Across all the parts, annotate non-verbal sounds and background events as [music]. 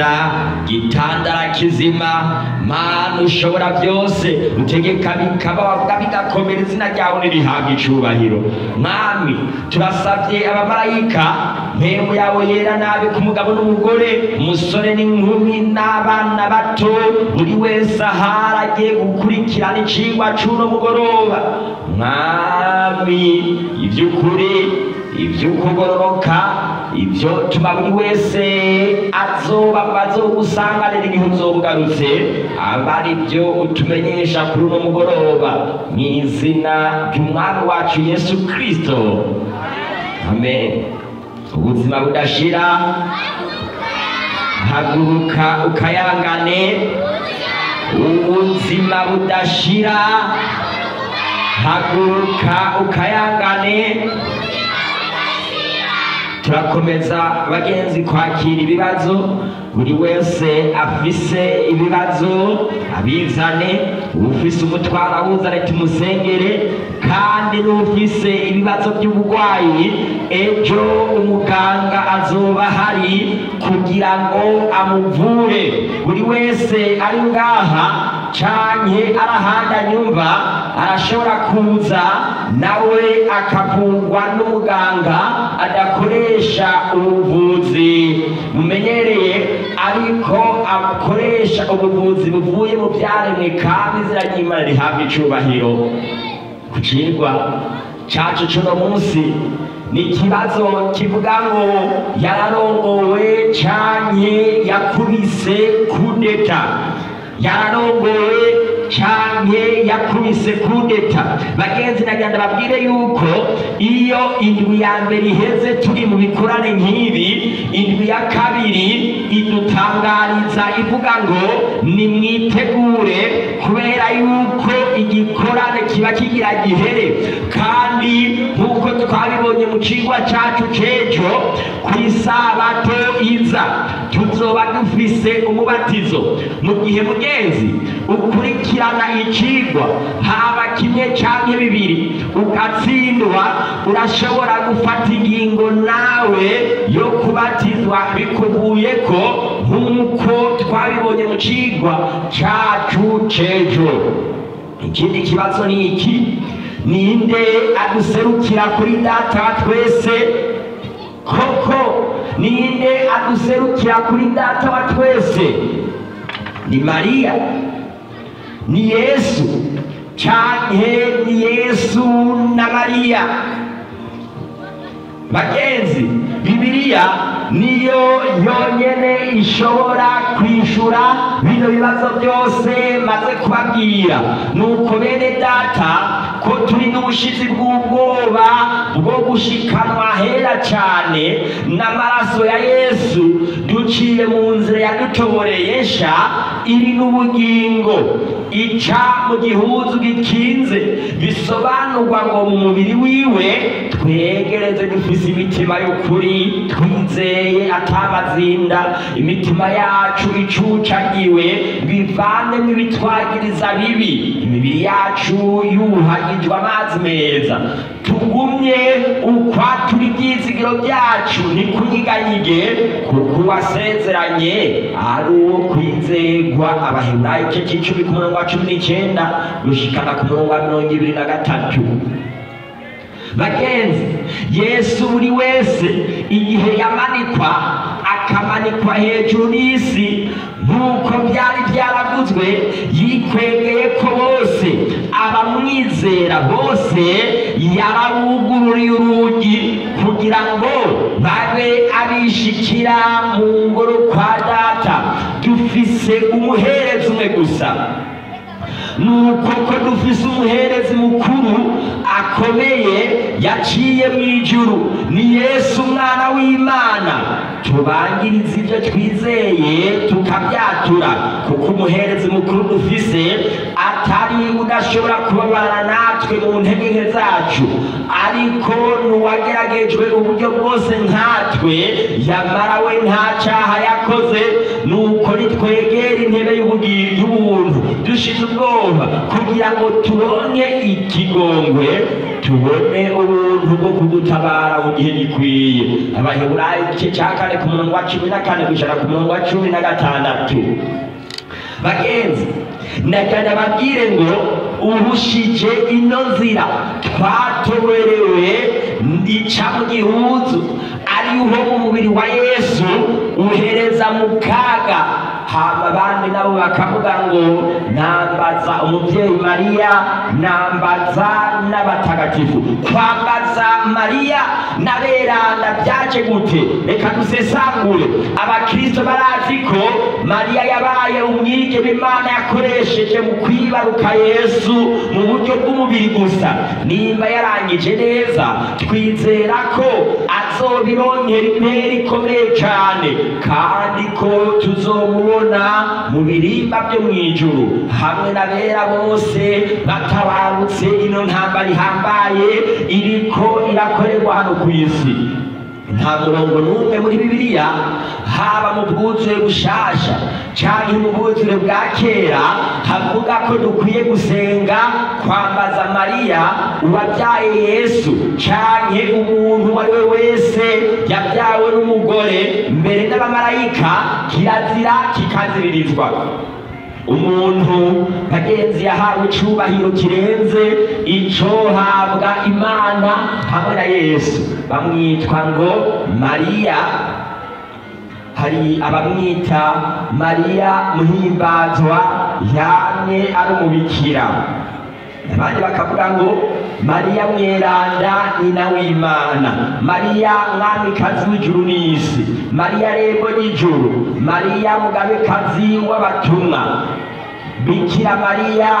cyera gitandara kizima mana ushobora byose utegeka bikaba bigakomera izina ryawe nirihabwa icubahiro mwami turasabye abamarayika mpemu yawe yera nabi ku mugabo n'umugore umusore n'inkumi n'abana bato buri wese ahari agiye gukurikirana icigwa c'uno mugoroba. Mwami ivy'ukuri ivy'ukugororoka ibyo tuma buri wese azoba bazogusanganira igihe uzoba ugarutse aba ari byo utumenyesha kuri uno mugoroba. Mu izina ry'umwami wacu yesu kristo. Amen. Ubuzima budashira. Haguruka ukayangane. Ubuzima budashira. Haguruka ukayangane. Turakomeza bagenzi kwakira ibibazo. Buri wese afise ibibazo abizane. Ufise umutwaro awuzane tumusengere kandi n'ufise ibibazo by'uburwayi ejo umuganga azoba ahari kugira ngo amuvure. Buri wese ari ngaha canke arahandi anyumva arashobora kuza nawe akavurwa n'umuganga adakoresha ubuvuzi bumenyereye ariko akoresha ubuvuzi buvuye mu byaremwe kandi izina ry'imana rihabwa icubahiro ku cigwa cacu c'uno munsi ni ikibazo kivuga ngo yararongowe canke yakubise kudeta? Yararongowe canke yakubise kudeta. Bagenzi nagenda babwire yuko iyo indwi ya mbere iheze turi mu bikorane nk'ibi indwi ya kabiri idutangariza ivuga ngo nimwitegure kubera yuko igikorane kiba kigira gihere. Kandi nk'uko twabibonye mu cigwa cacu c'ejo ku isabato iza tuzoba dufise umubatizo. Mu gihe mugenzi ukurikirana icigwa haba kimwe canke bibiri. Ugatsindwa urashobora gufata ingingo nawe yo kubatizwa. Bikuvuye ko nk'uko twabibonye mu cigwa cacu c'ejo. Ikindi kibazo ni iki? Ninde aduserukira kuri data twese? Koko ninde aduserukira kuri data wa twese? Ni mariya. Ni yesu. Canke ni yesu na mariya bagenzi bibiliya niyo yonyene ishobora kwishura bino bibazo byose maze kubabwira. Nuko bene data ko turi n'ubushizi bw'ubwoba bwo gushikanwa hera cyane n'amaraso ya yesu duciye mu nzira yadutoboreye sha iri n'ubugingo. Ica mu gihuzu gikinze bisobanurwa ngo mu mubiri wiwe twegereze dufise imitima y'ukuri twizeye atamazinda imitima yacu icucagiwe bivanemo ibitwagiriza bibi. Imibiri yacu yuhagijwe amazi meza. Tugumye ukwa turi ibyizigiro byacu ntikunyiganyige kuko uwasezeranye ari uwo kwizegwa. Abaheburayo igice cy'icumi ku murongo wa cumi n'icyenda gushikana ku murongo wa mirongo ibiri na gatatu. Bagenzi yesu buri wese igihe yamanikwa akamanikwa hejuru y'isi nk'uko byari byaravuzwe yikwegeye ko bose abamwizera bose yarabugururiye urugi kugira ngo babe abishikira mu ngoro kwa data. Dufise umuherezi umwe gusa. Nuko ko dufise umuherezi mukuru akomeye yaciye mu ijuru. Ni yesu umwana w'imana. Tubangiriza ibyo twizeye tukabyatura kuko umuherezi mukuru dufise atari udashobora kubabana natwe mu ntege nke zacu. Ariko n'uwageragejwe uburyo bwose nkatwe yamara we nta cyaha yakoze nuko nitwegera intebe y'ubuntu dushize ubwoba kugira ngo turonke ikigongwe tubone ubuntu bwo kudutabara mu gihe gikwiye abaheburayo igice cya kane ku murongo wa cumi na kane gushaka ku murongo wa cumi na gatandatu bagenzi ndagenda babwire ngo uhushije ino nzira twatoberewe ica mu gihuzu ariho mu mubiri wa yesu uhereza mu kaga hama abandi nabo bakavuga ngo nambaza umubyeyi mariya nambaza n'abatagatifu. Kwambaza mariya n'aberanda byaje gute? Reka dusesangure. Abakristo barazi ko mariya yabaye umwigeme imana yakoresheje mu kwibaruka yesu mu buryo bw'umubiri gusa. Nimba yarangije neza twizera ko azobironkera intera ikomeye cyane kandi ko tuzomubona mu birimba byo mu ijuru hamwe n'abera bose batabarutse ino ntambara ihambaye iriko irakorerwa hano ku isi. Nta murongo n'umwe muri bibiliya haba mu bwuzure bushasha cyangwa mu bwuzure bwa kera havuga ko dukwiye gusenga kwambaza mariya uwabyaye yesu cyangwa umuntu uwo ari we wese yabyawe n'umugore mbere n'abamarayika kirazira kikaziririzwa. Umuntu bagenzi yahawe icyubahiro kirenze icyo habwa imana hamwe na yesu. Bamwitwa ngo mariya. Hari abamwita mariya muhimbazwa yamye ari umubikira abandi bakavuga ngo mariya mweranda nyina w'imana mariya mwamikazi w'ijuru n'isi. Mariya rembo y'ijuru mariya mugabekazi w'abatumwa. Bikira mariya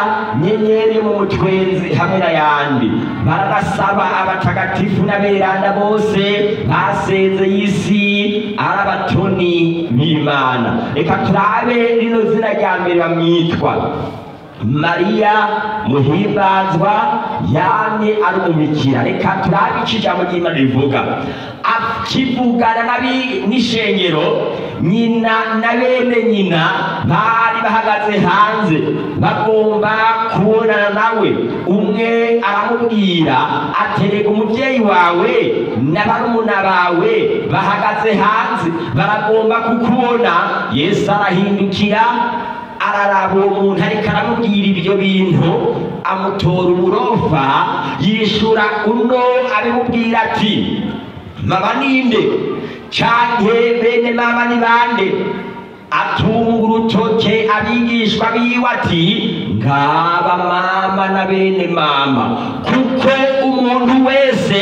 nyenyeri mu mutwenzi hamwe n'ayandi barasaba abatagatifu n'aberanda bose basenze y'isi ari abatoni b'imana. Reka turabe rino zina rya mbere bamwitwa. Mariya muhimbazwa yamye ari umubikira reka turabe icyo ijambo ry'imana rivuga akivugana n'ishengero nyina na bene nyina bari bahagaze hanze bagomba kubonana nawe. Umwe aramubwira atereka umubyeyi wawe na barumuna bawe bahagaze hanze baragomba kukubona. Yesu arahindukira araraba uwo muntu ariko aramubwira ibyo bintu amutora uburofa yishura uno abimubwira ati mama ninde? Canke bene mama ni bande? Atunga urutoke abigishwa biwe ati ngaba mama na bene mama kuko umuntu wese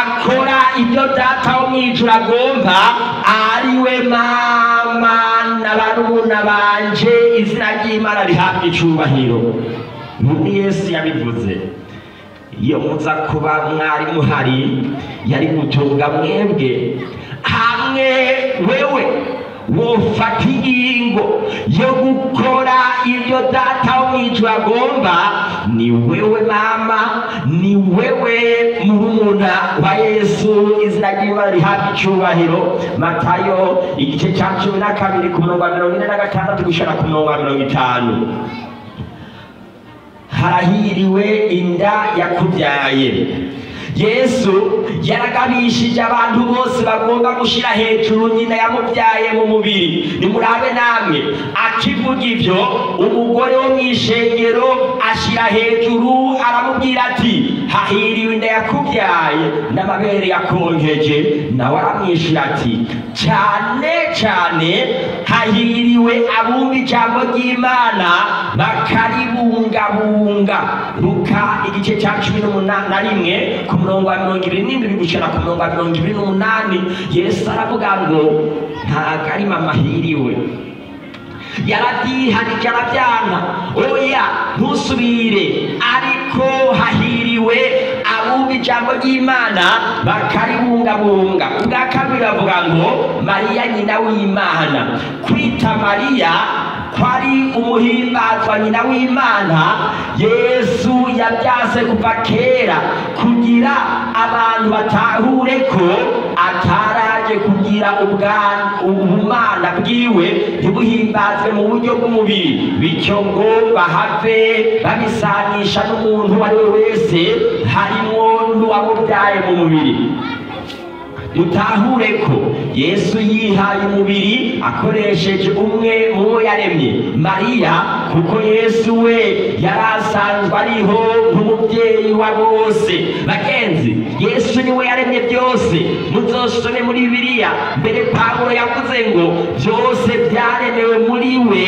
akora ibyo data wo mw'ijuru agomba ari we mama na barumuna banje izina ry'imana rihabwa icubahiro ni yesu yabivuze iyo muza kuba mwari muhari yari gutunga mwebwe. Hamwe wewe wofata ingingo yo gukora ibyo data mw'ijuru agomba ni wewe mama ni wewe murumuna wa yesu. Izina ry'imana rihabwa icubahiro matayo igice cya cumi na kabiri ku murongo wa mirongo ine na gatandatu gushara ku murongo wa mirongo itanu. Harahiriwe inda yakubyaye. Yesu yaragabishije abantu bose bagomba gushyira hejuru nyina yamubyaye mu mubiri. Nimurabe namwe. Akivuga ibyo umugore wo mu ishengero ashyira hejuru aramubwira ati hahiriwe inda yakubyaye n'amabere yakonkeje nawe aramwishyura ati cyane cyane hahiriwe abumva ijambo ry'imana bakaribungabunga luka igice cya cumi n'umunani na rimwe ku murongo wa mirongo ibiri n'indwi gushira ku murongo wa mirongo ibiri n'umunani. Yesu aravuga ngo ntabwo ari mama ahiriwe yarabyihanije arabyana oya ntusubire. Ariko hahiriwe abumva ijambo ry'imana bakaribungabunga ubwa kabiri bavuga ngo mariya nyina w'imana. Kwita mariya kwari umuhimbazwa nyina w'imana yesu yabyase kuva kera kugira abantu batahure ko ataraje kugira ubumana bwiwe ntibuhimbazwe mu buryo bw'umubiri. Bityo ngo bahave babisanisha n'umuntu uwo ari we wese harimo muntu wamubyaye mu mubiri. Dutahure ko yesu yihaye umubiri akoresheje umwe mu bo yaremye. Mariya kuko yesu we yari asanzwe ariho nk'umubyeyi wa bose. Bagenzi yesu ni we yaremye byose. Muzosome muri bibiliya. Mbere pawulo yavuze ngo byose byaremewe muri we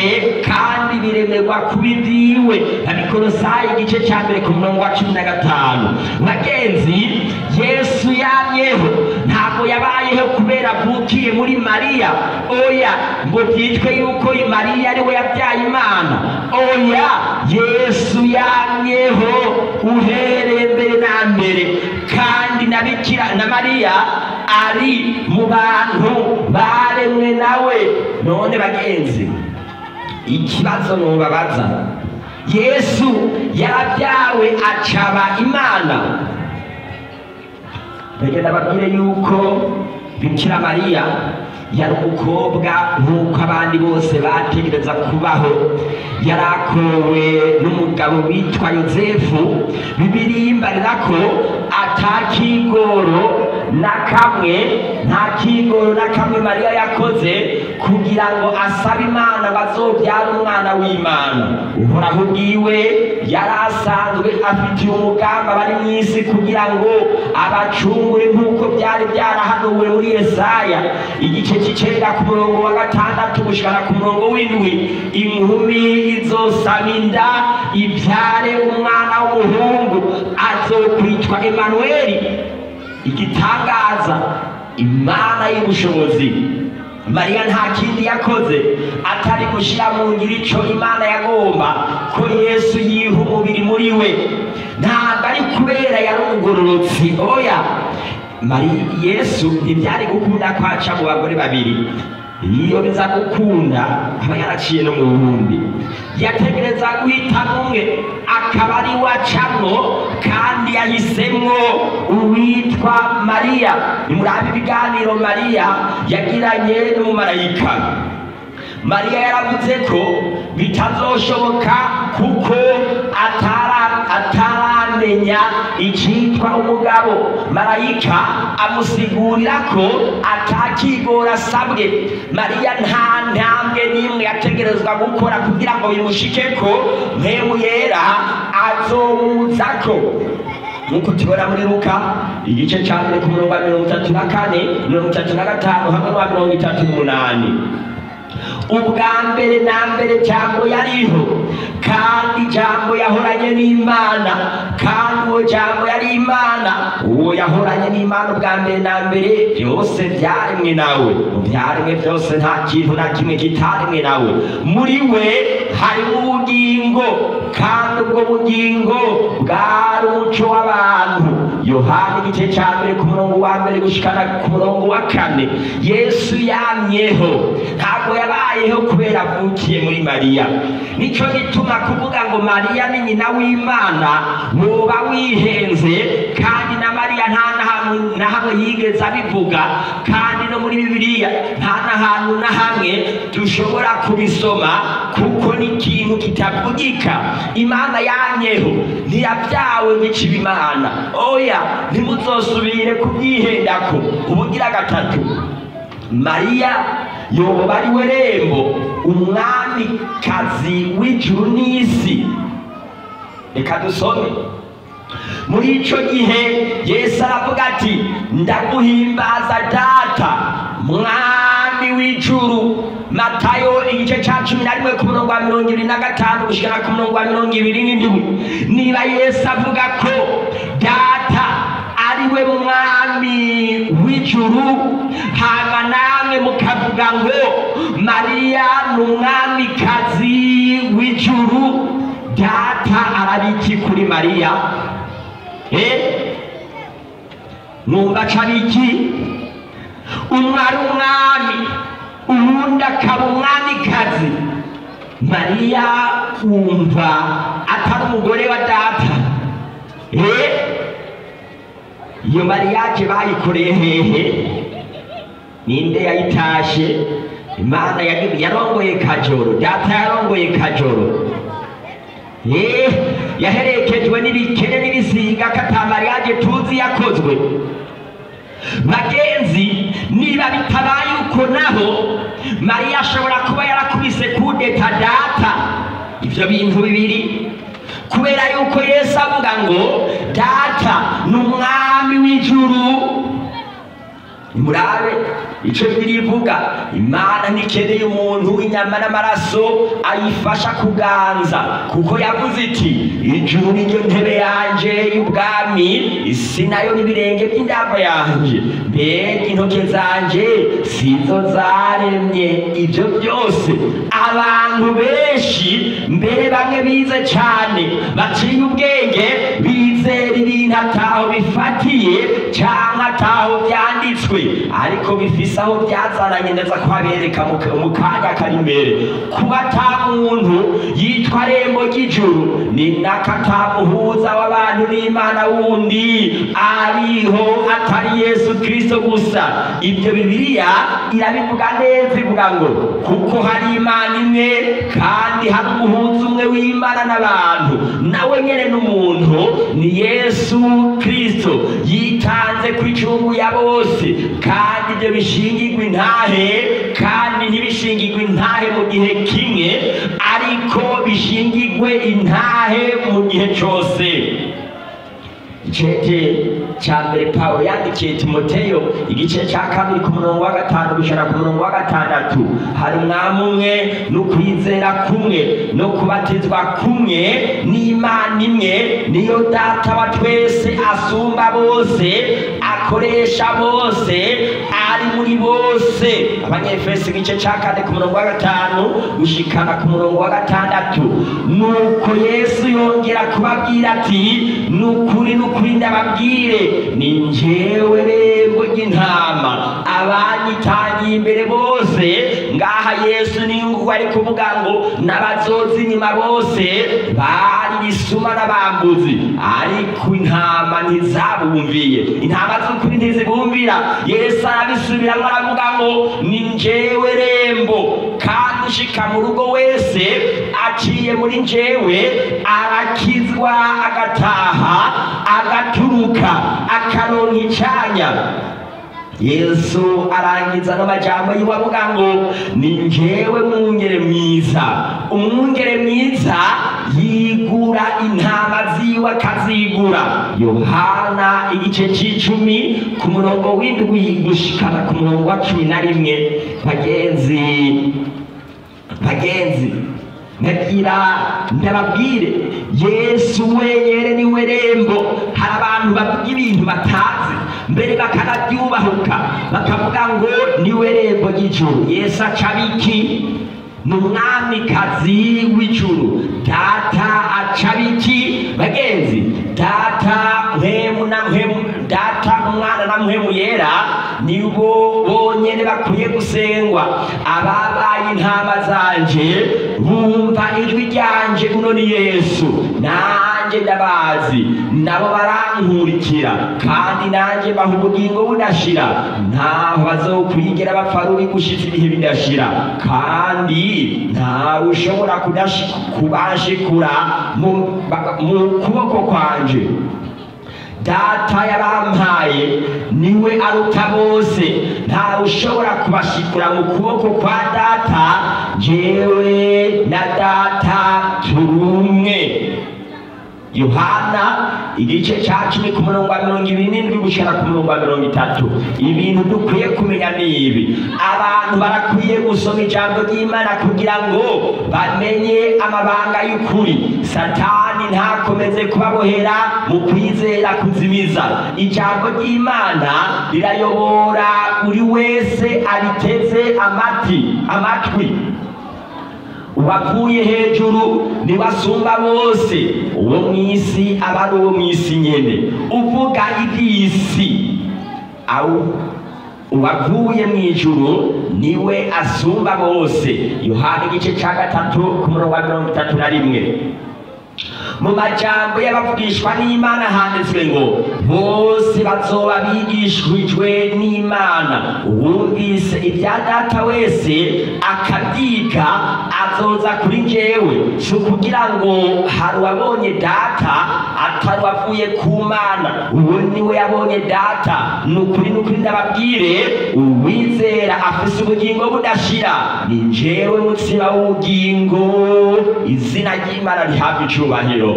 kandi biremerwa kuba ibyiwe abikorosayi igice cya mbere ku murongo wa cumi na gatanu. Bagenzi yesu yamyeho. Ntabwo yabayeho kubera avukiye muri mariya. Oya ngo byitwe yuko mariya ari we yabyaye imana. Oya yesu yamyeho uhereye mbere na mbere. Kandi na bikira na mariya ari mu bantu baremwe nawe none bagenzi ikibazo nubabaza yesu yarabyawe acaba imana. Ndagenda babwire yuko bikira mariya yari umukobwa nk'uko abandi bose bategereza kubaho. Yari akowe n'umugabo witwa yosefu bibiri mbarira ko atakigoro na kamwe nta kigoro na kamwe mariya yakoze kugira ngo asabe imana ngo umwana w'imana. Uhoraho ubwiwe yari asanzwe afitiye umugambi abari mu isi kugira ngo abacungure nk'uko byari byarahanuwe muri yesaya. Igice cy'icenda ku murongo wa gatandatu gushikana ku murongo w'indwi inkumi izosaba inda ibyare umwana w'umuhungu azokwitwa emanuweli igitangaza imana y'ubushobozi. Mariya nta kindi yakoze. Atari gushyira mu ngiro icyo imana yagomba ko yesu yiha umubiri muri we. Ntabwo ari kubera yari umugororotsi oya yesu ntibyari gukunda kwaca mu bagore babiri. Iyo biza gukunda aba yaraciye no mu wundi. Yategereza guhitamo umwe akaba ari we acamwo kandi yahisemwo uwitwa mariya. Nimurabe ibiganiro mariya yagiranye n'umumarayika. Mariya yaravuze ko bitazoshoboka kuko atara- ataramenya icyitwa umugabo. Marayika amusigurira ko atakigora asabwe. Mariya nta ntambwe n'imwe yategerezwa gukora kugira ngo bimushike ko mpemu yera azomuzako nk'uko tubona muri luka igice cya mbere ku murongo wa mirongo itatu na kane mirongo itatu na gatanu hamwe n'uwa mirongo itatu n'umunani. Ubwa mbere na mbere jambo yariho kandi jambo yahoranye n'imana. Kandi uwo jambo yari imana uwo yahoranye n'imana ubwa mbere na mbere byose byaremwe nawe. Byaremwe byose nta kintu na kimwe kitaremwe nawe. Muri we harimo ubugingo kandi ubwo bugingo bwari umuco w'abantu. Yohani igice cya mbere ku murongo wa mbere gushikana ku murongo wa kane yesu yamyeho ntabwo yabayeho kubera avukiye muri mariya. Nicyo gituma kuvuga ngo mariya ni nyina w'imana woba wihenze kandi na mariya nta hamwe- na hamwe yigeze abivuga kandi no muri bibiliya nta na hantu na hamwe dushobora kubisoma kuko ni ikintu kitavugika imana yamyeho ntiyabyawe nk'ikiba imana. Oya ntimuzosubire kubyihendako. Ubugira gatatu. Mariya yoba ari we rembo umwamikazi w'ijuru n'isi. Reka dusome. Muri icyo gihe yesu aravuga ati ndaguhimbaza data mwami w'ijuru. Matayo igice cya cumi na rimwe ku murongo wa mirongo ibiri na gatanu gushyira ku murongo wa mirongo ibiri n'indwi. Niba yesu avuga ko data ari we mwami w'ijuru hama namwe mukavuga ngo mariya ni umwamikazi w'ijuru. Data arabiki kuri mariya. Numva cabiki umwe ari umwami uwundi akaba umwamikazi mariya wumva atari umugore wa data iyo mariyaje bayikoreye hehe ninde Eh, yaherekejwe n'ibikene n'ibisiga katamariyaje tuzi yakozwe. Bagenzi niba bitabaye uko naho mariya ashobora kuba yarakubise kudeta data. Ibyo bintu bibiri. Kubera yuko yesu avuga ngo data ni umwami w'ijuru. Murabe icyo birivuga imana ntikeneye umuntu w'inyama n'amaraso ayifasha kuganza. Kuko yavuze iti ijuru niryo ntebe yanje y'ubwami isi na yo n'ibirenge by'indava yanje. Mbega intoke zanje sizo zaremye ibyo byose. Abantu benshi mbere bamwe bize cyane baciye ubwenge bizera ibintu ataho bifatiye cyangwa ataho byanditswe ariko bifise aho byazananye neza kuhabereka mu kanya kari imbere kuba ata muntu yitwa rembo ry'ijuru ni n'akatamuhuza w'abantu n'imana wundi ariho atari yesu kirisito gusa ibyo bibiliya irabivuga neza ivuga ngo kuko hari imana imwe kandi hari umuhuza umwe w'imana n'abantu. Nawe nyene n'umuntu ni yesu kirisito yitanze ku icungu ya bose. Kandi ibyo bishingirwa intahe kandi ntibishingirwe intahe mu gihe kimwe ariko bishingirwe intahe mu gihe cyose. Icete cya mbere pawulo yandikiye timoteyo igice cya kabiri ku murongo wa gatanu gushara ku murongo wa gatandatu. Hari umwami umwe n'ukwizera kumwe no kubatizwa kumwe n'imana imwe niyo data wa twese asumba bose akoresha bose muri bose. Abanyefesi igice cya kane ku murongo wa gatanu gushikana ku murongo wa gatandatu. Nuko yesu yongera kubabwira ati nukuri nukuri ndababwire ni njyewe rembo ry'intama. Abanyitangiye imbere bose. Ngaha yesu ni nguko ari kuvuga ngo n'abazozi inyuma bose bari bisuma n'abambuzi ariko intama ntizabumviye. Intama z'ukuri ntizibumvira. Yesu arabisubiramo aravuga ngo ni njyewe rembo. Kandi ushika mu rugo wese aciye muri njyewe arakizwa agataha agaturuka akaronka icanya yesu arangiza n'amajambo yiwe avuga ngo ni njyewe mwungere mwiza. Umwungere mwiza yigura intama ziwe akazigura. Yohana igice c'icumi ku murongo w'indwi gushikana ku murongo wa cumi na rimwe. Bagenzi bagenzi ndagira ndababwire yesu wenyene ni we rembo. Hari abantu bavuga ibintu batazi. Mbere bakanabyubahuka bakavuga ngo ni we rembo ry'ijuru yesu aca biki ni umwamikazi w'ijuru data aca biki bagenzi data mpemu na mpemu data umwana na mpemu yera nibo bonyene bakwiye gusengwa. Ababaye intama zanje bumva ijwi ryanje uno ni yesu nanjye ndabazi nabo barankurikira kandi nanjye baha ubugingo budashira. Ntaho bazokwigera bapfa rubi gushitsa ibihe bidashira. Kandi ntawe ushobora kubashikura mu kuboko kwanje. Data yabampaye ni we aruta bose. Ntawe ushobora kubashikura mu kuboko kwa data. Jewe na data turi umwe yohana igice cya cumi ku murongo wa mirongo ibiri n'indwi gushira ku murongo wa mirongo itatu. Ibintu dukwiye kumenya ni ibi. Abantu barakwiye gusoma ijambo ry'imana kugira ngo bamenye amabanga y'ukuri. Satani ntakomeze kubabohera mu kwizera kuzimiza. Ijambo ry'imana rirayobora buri wese ariteze amati amatwi. Uwavuye hejuru ni we asumba bose. Uwo mu isi aba ari uwo mu isi nyene. Uvuga iby'isi awu uwavuye mu ijuru ni we asumba bose. Yohana igice cya gatatu ku murongo wa mirongo itatu na rimwe. Mu majambo y'abavugishwa n'imana handitswe ngo bose bazoba bigishwijwe n'imana. Uwumvise ibya data wese akabyiga azoza kuri njyewe. Si ukugira ngo hari uwabonye data atari uwavuye ku mana. Uwo ni we yabonye data. Ni ukuri ni ukuri ndababwire uwizera afise ubugingo budashira. Ni njyewe mutsima w'ubugingo izina ry'imana rihabwa icubahiro.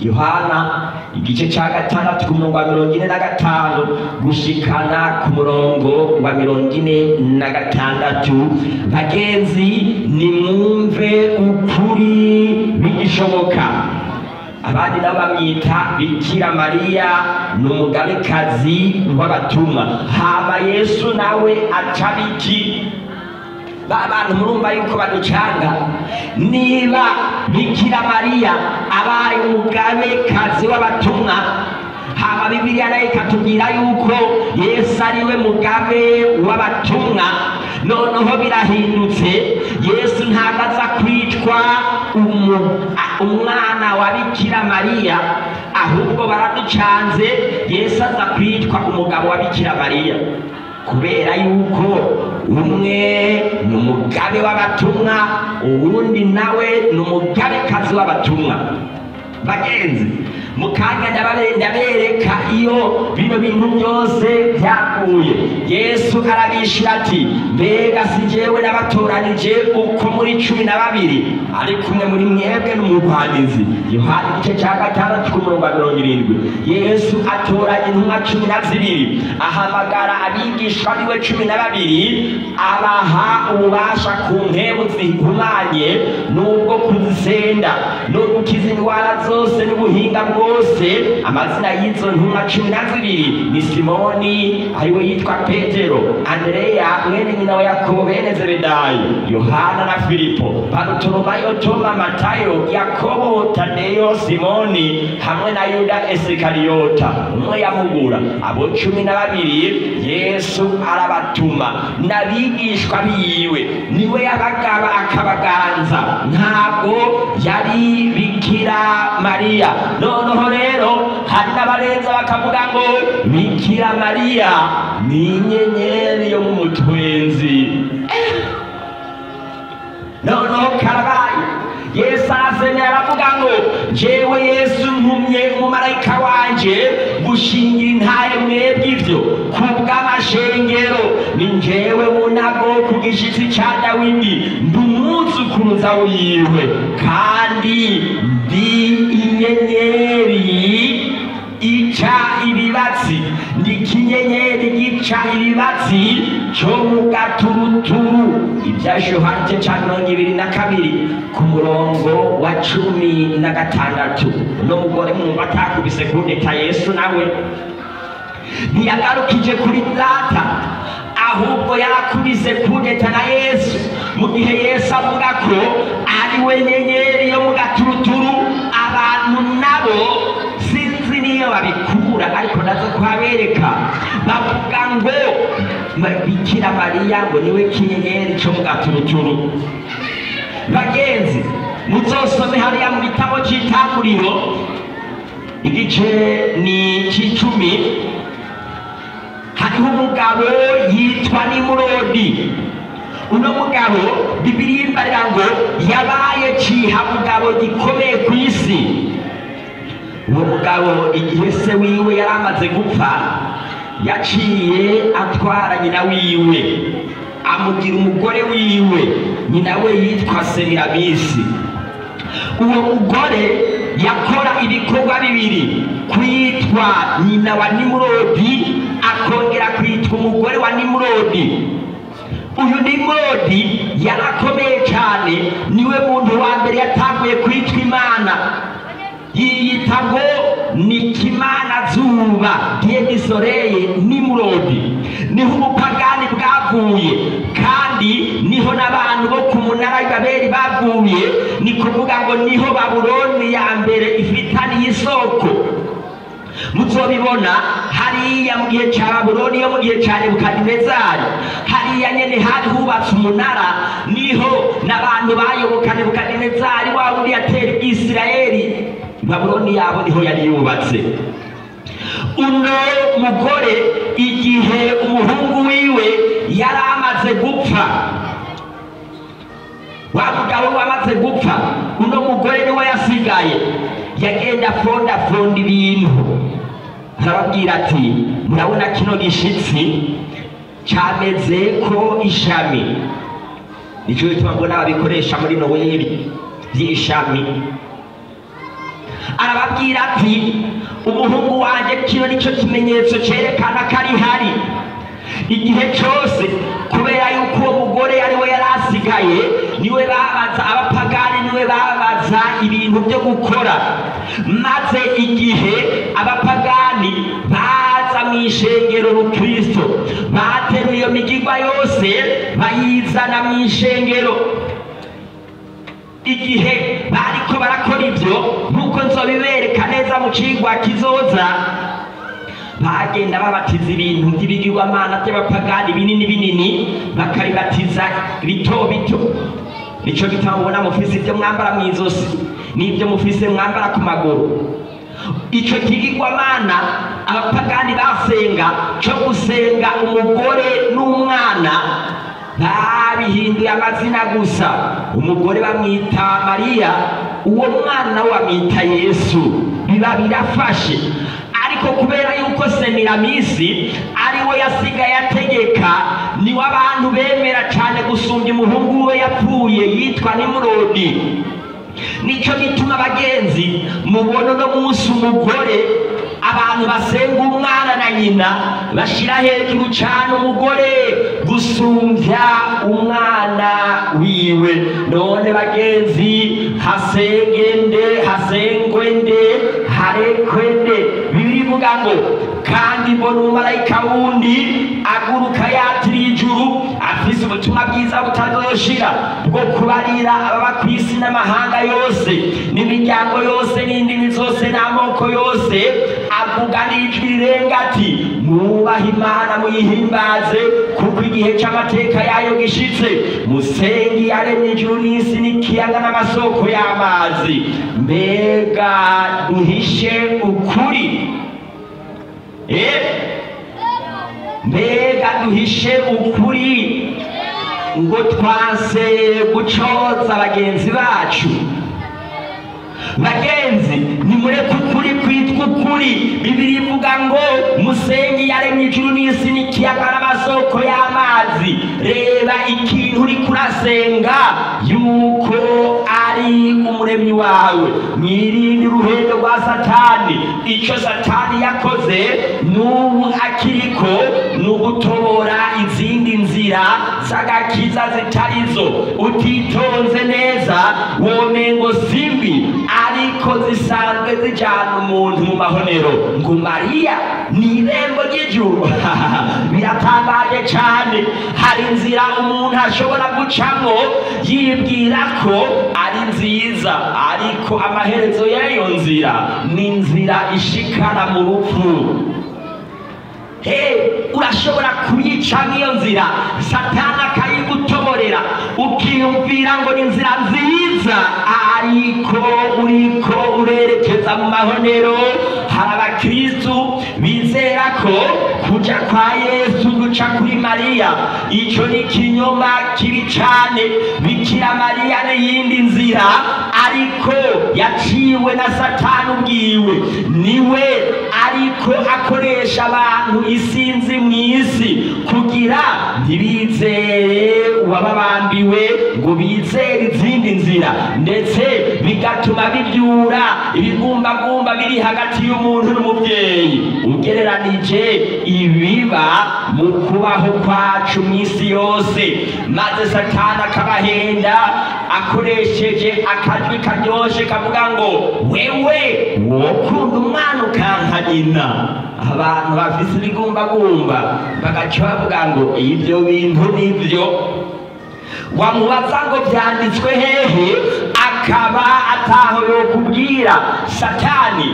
Yohana igice cya gatandatu ku murongo wa mirongo ine na gatanu gushikana ku murongo wa mirongo ine na gatandatu. Bagenzi nimwumve ukuri bigishoboka. Abandi nabo bamwita bikira mariya ni umugabekazi w'abatumwa. Hama yesu nawe aca ba bantu murumva yuko baducanga. Niba bikira mariya abaye umugabekazi w'abatumwa hama bibiliya na yo ikatubwira yuko yesu ari we mugabe w'abatumwa. Noneho birahindutse yesu ntabwo aza kwicwa umu- a- umwana wa bikira mariya. Ahubwo baraducanze yesu aza kwitwa umugabo wa bikira mariya. Kubera yuko umwe ni umugabe w'abatumwa uwundi nawe ni umugabekazi w'abatumwa. Bagenzi mu kanya ndababe- ndabereka iyo bino bintu byose byaguye yesu arabishira ati mbega si jewe nabatoranije uko muri cumi na babiri ariko umwe muri mwebwe n'umugwanizi yohani igice cya gatandatu ku murongo wa mirongo irindwi. Yesu atoranya intumwa cumi na zibiri ahamagara abigishwa biwe cumi na babiri abaha ububasha ku ntebo zihumanye n'ubwo kuzisenda no gukiza indwara zose n'ubuhinga bwose amazina y'izo ntumwa cumi na zibiri ni simoni ari we yitwa petero andereya mwene nyina wa yakobo bene zebedayo yohana na filipo barutolomayo toma matayo yakobo tadeyo simoni hamwe na yuda esikariyota umwe yamugura. Abo cumi na babiri yesu arabatuma. N'abigishwa biwe ni we yabagaba akabaganza. Ntabwo yari bikira mariya. Noneho トネロハリタバレーザーカムダゴミキラマリアニニニエリオ yesu arasemera aravuga ngo jewe yesu ntumye umumarayika wanje gushingira intahe mwebwe ibyo ku bw'amashengero. Ni njyewe munago ku gishitsi ca dawidi ndi umwuzukuruza wiwe kandi ndi inyenyeri ica ibibatsi. Ikinyenyeri gica ibibatsi cyo mu gaturuturu ibyashuhana igice cya mirongo ibiri na kabiri ku murongo wa cumi na gatandatu uno mugore mwumva atakubise kudeta yesu nawe ntiyagarukije kuri data ahubwo yarakubise kudeta na yesu mu gihe yesu avuga ko ari we nyenyeri yo mu gaturuturu abantu nabo sinzi niyo babikura ariko ndaza kuhabereka bavuga ngo bikira mariya ngo ni we kinyenyeri cyo mu gaturuturu. Bagenzi muzosome hariya mu gitabo cy'itanguriro igice ni cy'icumi hariho umugabo yitwa nimurodi. Uno mugabo bibiriya imbarira ngo yabaye cihamugabo gikomeye ku isi. Uwo mugabo igihe se wiwe yari amaze gupfa yaciye atwara nyina wiwe. Amugira umugore wiwe nyina we yitwa semiramisi uwo mugore yakora ibikorwa bibiri kwitwa nyina wa nimurodi akongera kwitwa umugore wa nimurodi. Uyu nimurodi yarakomeye cyane ni we muntu wa mbere yatanguye kwitwa imana. Ngo ni kimana zuba diedisoreye nimurodi ni ho ubupagani bwavuye kandi ni ho n'abantu bo ku munara baberi bavuye ni kuvuga ngo ni ho babuloni ya mbere ifitaniye isoko muzobibona hariya mu gihe cya babuloni yo mu gihe cya nebukadinezari. Hariya nyene hari hubatse umunara ni ho n'abantu bayoboka nebukadinezari wa wundi yatera isirayeli. Babuloni yabo ni ho yari yubatse. Uno mugore igihe umuhungu wiwe yari amaze gupfa. Wa amaze gupfa uno mugore ni we yasigaye. Yagenda afondafonda ibintu. Arababwira ati murabona kino gishitsi? Cameze ko ishami. Nico gituma mbona babikoresha muri noweli vy'ishami arababwira ati umuhungu wanje kino nico kimenyetso cerekana ko ari hari igihe cyose kubera yuko uwo mugore ari we yari asigaye ni we babaza abapagani ni we babaza ibintu byo gukora. Maze igihe abapagani baza mu ishengero rukristo bateruye iyo migigwa yose bayizana mu ishengero. Igihe bariko barakora ibyo nk'uko nzobibereka neza mu cigwa kizoza bagenda babatiza ibintu by'ibigirwamana by'abapagani binini binini bakabibatiza bito bito. Nico gituma mubona mufise ibyo mwambara mu izosi n'ibyo mufise mwambara ku maguru. Ico kigirwamana abapagani basenga co gusenga umugore n'umwana babihinduye amazina gusa. Umugore bamwita mariya. Uwo mwana we bamwita yesu. Biba birafashe. Ariko kubera yuko semiramisi ari we yasigaye ategeka ni we abantu bemera cyane gusumbya umuhungu we yapfuye yitwa nimurodi. Nicyo gituma abagenzi mubona uno munsi umugore abantu basenga umwana na nyina bashyira hejuru cyane umugore gusumbya umwana wiwe. None bagenzi hasenge nde hasengwe nde harekwe nde birivuga ngo kandi mbona umumarayika wundi aguruka yatiriye ijuru afise ubutumwa bwiza butazoshira bwo kubarira ababa ku isi n'amahanga yose. N'imiryango yose n'indimi zose n'amoko yose avuga n'ijwi rirenga ati mwubahe imana muyihimbaze kuko igihe cy'amateka yayo gishitse musengi yaremye ijuru n'isi n'ikiyaga n'amasoko y'amazi mbega duhishe ukuri. Eh? mbega duhishe ukuri. Ngo twanse gucoza bagenzi bacu. Bagenzi nimureke ukuri kwitwa ukuri. Bibiri ivuga ngo musengi yaremye ijuru n'isi n'ikiyaga n'amasoko y'amazi. Reba ikintu uri kurasenga yuko ari umuremyi wawe. Mwirinde uruhendo rwa satani. Icyo satani yakoze n'ubu akiriko ni ugutobora izindi nzira z'agakiza zitarizo. Utitonze neza womengo simbi ariko zisanzwe zijyana umuntu mu mahonero ngo mariya ni irembo ry'ijuru [laughs] biratangaje cyane hari inzira umuntu ashobora gucamo yibwira ko ari nziza ariko amaherezo y'ayo nzira ni inzira ishikana mu rupfu Hey, urashobora kuyica nk'iyo nzira satani akayigutoborera ukiyumvira ngo ni inzira nziza ariko uriko urerekeza mu mahonero hari abakristu bizera ko kuja kwa yesu guca kuri mariya ico ni ikinyoma kibi cane bikira mariya n'iyindi nzira ariko yaciwe na satani ubwiwe. Niwe ariko akoresha abantu isinzi mu isi kugira ntibizere uwababambiwe ngo bizere izindi nzira. Ndetse bigatuma bibyura ibigumbagumba biri hagati y'umuntu n'umubyeyi. Ugereranije ibiba mu kubaho kwacu mu isi yose. Maze satani akabahenda akoresheje akajwi karyoshe kavuga ngo wewe wokunda umwana ukanka nyina abantu bafise ibigumbagumba bagaca bavuga ngo ibyo bintu ni byo wamubaza ngo byanditswe hehe? Akaba ataho yokubwira. Satani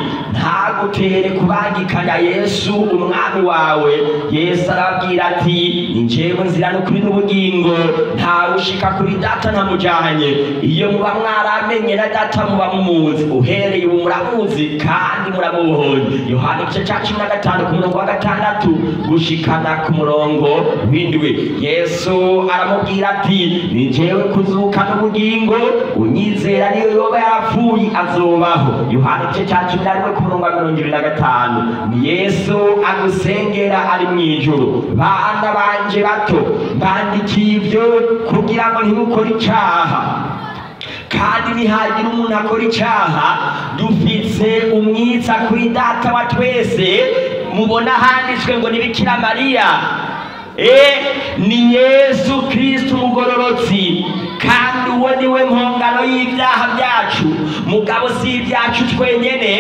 nta ntibagutere kubangikanya yesu umwami wawe. Yesu arababwira ati ni njyewe nzira n'ukuri n'ubugingo ntawe ushika kuri data ntamujanye iyo muba mwaramenye na data muba mumuzi uhereye ubu muramuzi kandi muramuhoye yohana igice cya cumi na gatanu ku murongo wa gatandatu gushikana ku murongo w'indwi. Yesu aramubwira ati ni njyewe kuzuka n'ubugingo unyizera niyo yoba yarapfuye azobaho. Yohana igice cya cumi na rimwe ku murongo wa mirongo ibiri na gatanu. Yesu agusengera ari mu ijuru. Bana banje bato mbandikiye ibyo kugira ngo ntimukore icyaha kandi nihagira umuntu akora icyaha dufise umwitsa kuri data wa twese mubona handitswe ngo ni bikira mariya. Eh, ni yesu kristo umugororotsi. Kandi uwo ni we mpongano y'ibyaha byacu mugabo si ibyacu twenyene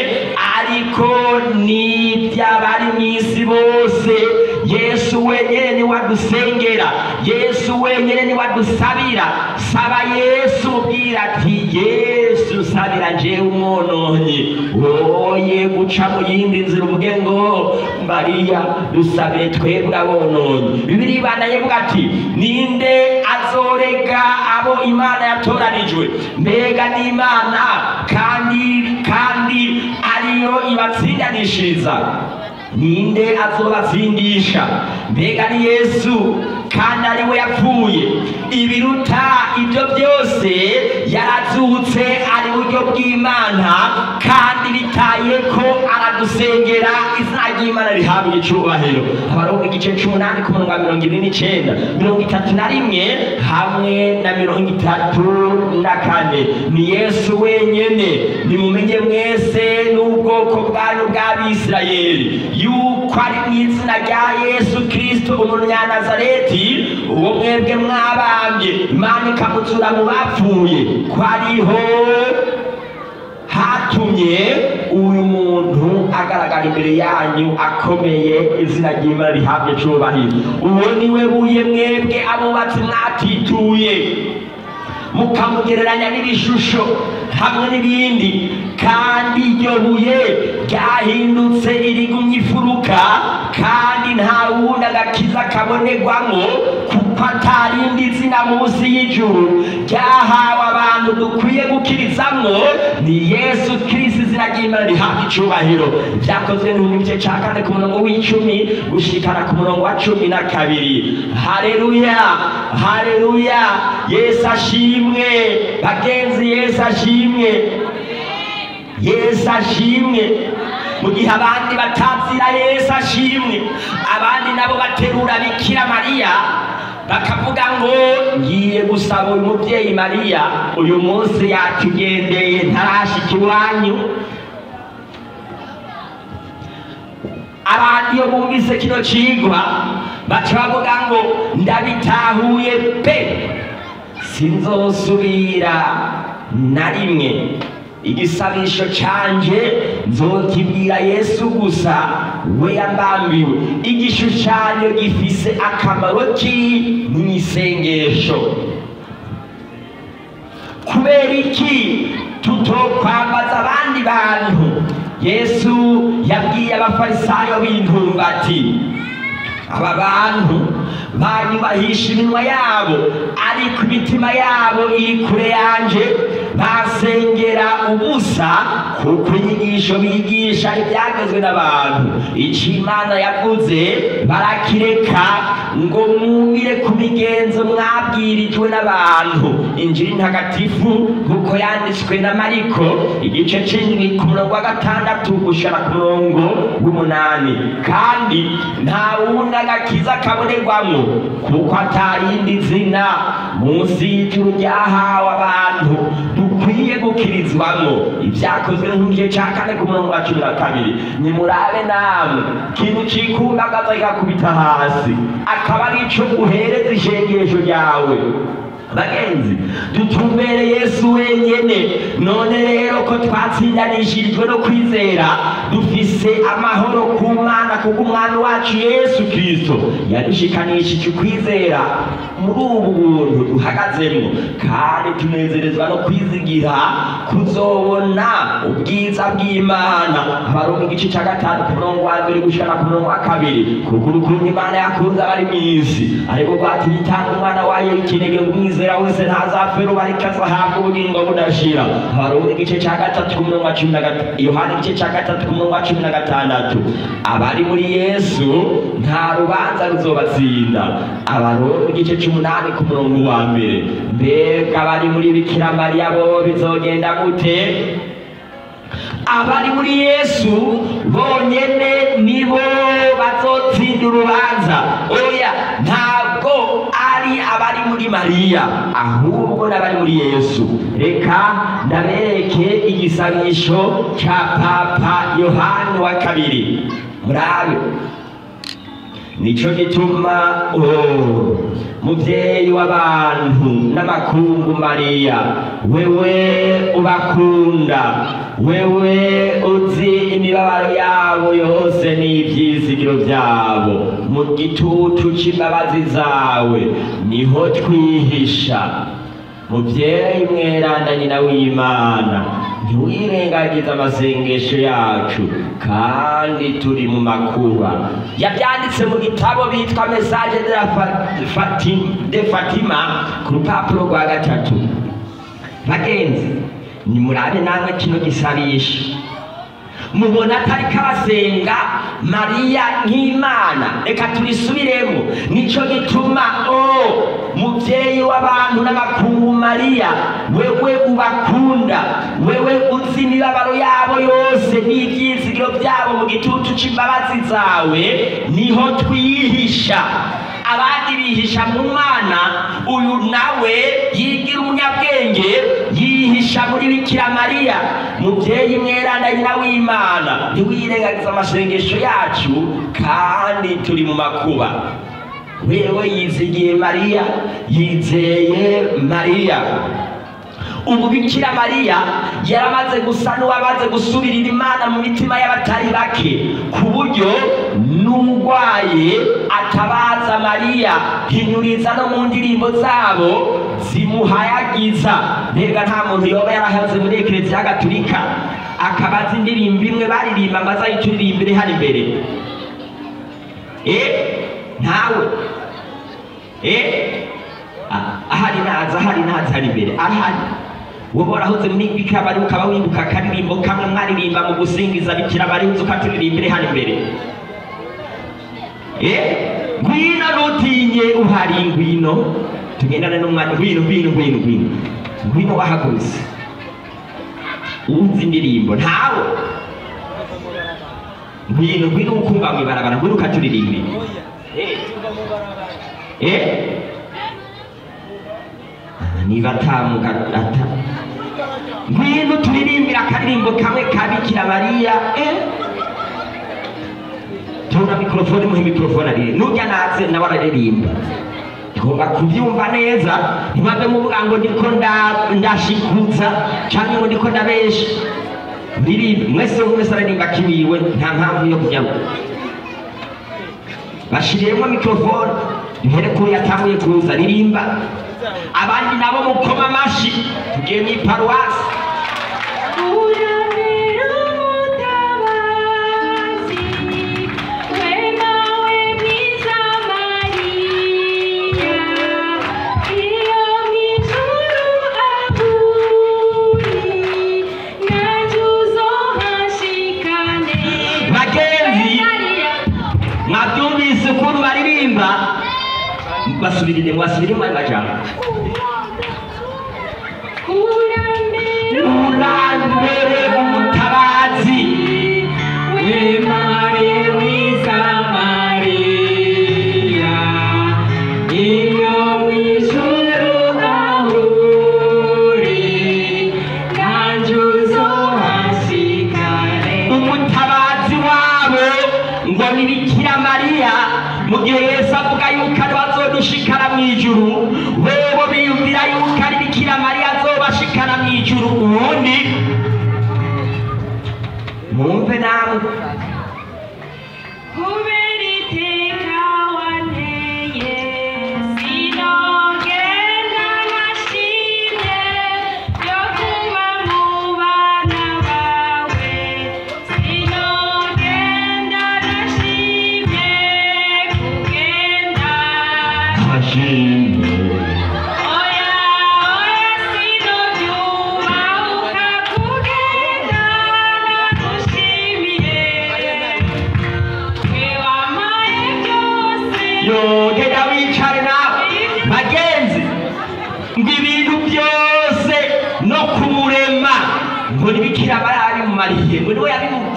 ariko ni iby'abari mu isi bose. Yesu wenyene ni we adusengera yesu wenyene ni we adusabira saba yesu ubwira ati yesu sabira jewe umwononye woye guca mu yindi nzira uvuge ngo mariya dusabire twebwe abononye bibiri ibandanye ivuga ati ninde azorega abo imana yatoranijwe? Mbega n'imana kandi kandi ariyo ibatsindanishiriza ninde azobatsindisha? Mbega ni yesu. Kandi ari we yapfuye. Ibiruta ibyo byose yarazutse ari buryo bw'imana kandi bitaye ko aradusengera. Izina ry'imana rihabwa icyubahiro. Abarongo igice c'umunani ku murongo wa mirongo ine n'icenda. Mirongo itatu na rimwe hamwe na mirongo itatu na kane. Ni yesu wenyene. Nimumenye mwese n'ubwoko bwanyu bw'abisirayeli. Yuko ari mu izina rya yesu kristo umunyanazareti uwo mwebwe mwabambye imana ikamutsura mu bapfuye. Ko ariho hatumye uyu muntu agaragara imbere yanyu akomeye izina ry'imana rihabwa icyubahiro uwo ni we buye mwebwe abubatsi mwatituye. Mukamugereranya n'ibishusho hamwe n'ibindi kandi iryo buye ryahindutse irigumye ifuruka kandi nta wundi agakiza kabonerwamo kuko atarindi zina munsi y'ijuru. Ryahawe abantu dukwiye gukirizamwo ni yesu kirisi izina ry'imana rihabwa icyubahiro byakozwe n'ibihumbi bice cya kane ku murongo w'icumi gushikana ku murongo wa cumi na kabiri. Hareruya hareruya yesu ashimwe! Bagenzi yesu ashimwe! Yesu ashimwe mu gihe abandi batazira yesu ashimwe abandi nabo baterura bikira mariya bakavuga ngo ngiye gusaba uyu mubyeyi mariya uyu munsi yatugendeye ntarashika iwanyu. Abandi iyo bumvise kino cigwa baca bavuga ngo ndabitahuye pe sinzosubira na rimwe. Igisabisho canje nzokibwira yesu gusa we yambambiwe igishushanyo gifise akamaro ki mu isengesho kubera iki? Tutokwambaza abandi bantu. Yesu yabwiye abafarisayo b'intumbati aba bantu banyubahisha iminwa yabo ariko imitima yabo iri kure yanje basengera ubusa kuko inyigisho bigisha ibyagezwe n'abantu. Icyo imana yavuze barakireka ngo mwumire ku migenzo mwabwirijwe n'abantu. Injiri ntagatifu kuko yanditswe na mariko igice c'indwi ku murongo wa gatandatu gushara ku murongo w'umunani. Kandi nta wundi agakiza kabonerwamo kuko atarindi zina. Munsi y'ijuru ryahawe abantu dukwiye gukirizwamo ibyakozwe nk'igice cya kane ku murongo wa cumi na kabiri. Nimurabe namwe ikintu cikumbagaza kikakubita hasi. Akaba ari ico uhereza ishengesho ryawe. Bagenzi dutumbere yesu wenyene. None rero ko twatsindanishirijwe no kwizera dufise amahoro ku mana kubw'umwami wacu yesu kristo yadushikanishije ukwizera muri ubu buntu duhagazemo kandi tunezerezwa no kwizigira kuzobona ubwiza bw'imana. Abarongo igice cya gatanu ku murongo wa mbere gushikana ku murongo wa kabiri. Kuko urukundo imana yakunze abari mu isi ariko rwatumye itanga umwana wayo w'ikinege ngo umwizera wese ntazapfe rubarika azahabwa ubugingo budashira abarongo igice cya gatatu ku murongo wa cumi na gatatu yohana igice cya gatatu ku murongo wa cumi na gatandatu abari muri yesu nta rubanza ruzobatsinda abarongo igice cy'umunani ku murongo wa mbere mbega abari muri bikira mariya bo bizogenda gute abari muri yesu bonyene muri mariya ahubwo n'abari muri yesu. Reka ndabereke igisanisho cya papa yohani wa kabiri. Murabe. Nico gituma oh, muvyeyi w'abantu n'amakungu mariya wewe ubakunda wewe uzi imibabaro yabo yose n'ivyizigiro vyabo mu gitutu c'imbabazi zawe ni ho twihisha. Muvyeyi mweranda nyina w'imana ntiwirengagize amasengesho yacu kandi turi mu makuba. Yabyanditse mu gitabo bitwa Fati- de fatima ku rupapuro rwa gatatu. Bagenzi nimurabe namwe kino gisabisho mubona atari kabasenga mariya nk'imana. Reka turisubiremo. Nico gituma o muvyeyi w'abantu n'amakungu mariya wewe ubakunda. Wewe uzi imibabaro yabo yose n'ivyizigiro vyabo mu gitutu c'imbabazi zawe ni ho twihisha. Abandi bihisha mu mana uyu nawe yigira umunyabwenge yihisha muri bikira mariya. Muvyeyi mweranda nyina w'imana ntiwirengagiza amasengesho yacu kandi turi mu makuba. Wewe yizigiye mariya yizeye mariya. Ubu bikira mariya yaramaze gusa n'uwamaze gusubirira imana mu mitima y'abatari bake ku buryo n'urwaye atabaza mariya. Hinyuriza no mu ndirimbo zabo zimuhayagiza mbega nta muntu yoba yarahaze muri ekereziya gatulika akabaza indirimbo imwe baririmba ngo azayituririmbe iri hano imbere. Eh ntawe. Eh Ah, ahari naza ahari naza hari imbere arahari wowe warahoze muri bikira bari ukaba wibuka akaririmbo kamwe mwaririmba mu gusingiza bikira bari uzi ukaturirimbire hano imbere. Eh? Ngwino nutinye uhari ngwino. Tugendane n'umwana ngwino ngwino ngwino ngwino. Ngwino wahagurutse. Uzi indirimbo. Ntawe. Ngwino ngwino ukumva mwibarabara ngwino ukaturirimbire. Eh? Eh? Niba atamuka ata ngwino turirimbira akaririmbo kamwe ka bikira mariya tuna mikrofoni muhe mikrofoni ari nujya natse nawe araririmba tugomba kubyumva neza ntibave muvuga ngo ndiko nda- ndashikuza cyangwa ngo ndiko ndabesha ririmba mwese mwese aririmba kiwiwe nta mpamvu yo kujya bashiriyemo mikrofone duhere kuri yatanguye kuza ririmba abandi nabo mukoma amashi tugiye mu iparuwasi sendiri dia sendiri main macam